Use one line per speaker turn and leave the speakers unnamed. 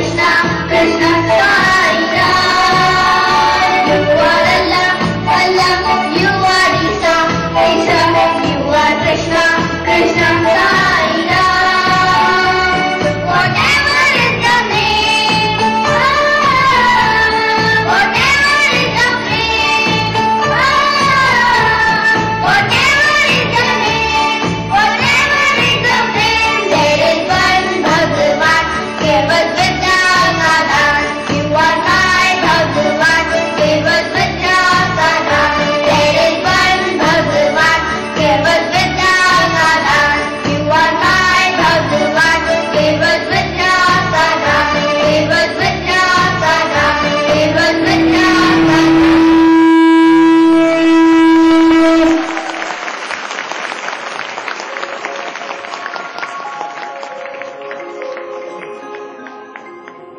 Krishna,